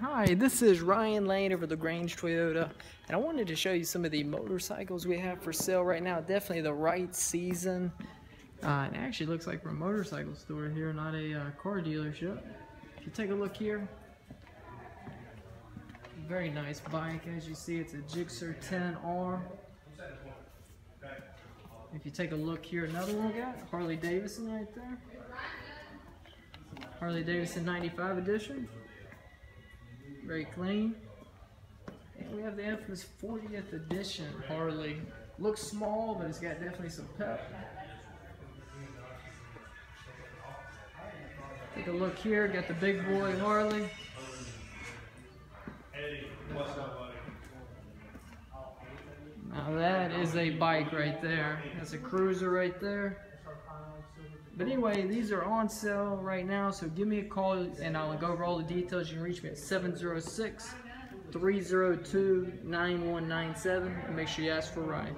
Hi, this is Ryan Lane over LaGrange Toyota, and I wanted to show you some of the motorcycles we have for sale right now. Definitely the right season. Uh, it actually looks like we're a motorcycle store here, not a uh, car dealership. If you take a look here, very nice bike. As you see, it's a Gixxer 10R. If you take a look here, another one we got, Harley Davidson right there. Harley Davidson 95 edition. Very clean. And we have the infamous 40th edition Harley. Looks small, but it's got definitely some pep. Take a look here, got the big boy Harley. Now that is a bike right there. That's a cruiser right there. But anyway, these are on sale right now, so give me a call and I'll go over all the details. You can reach me at 706 302 9197 and make sure you ask for Ryan.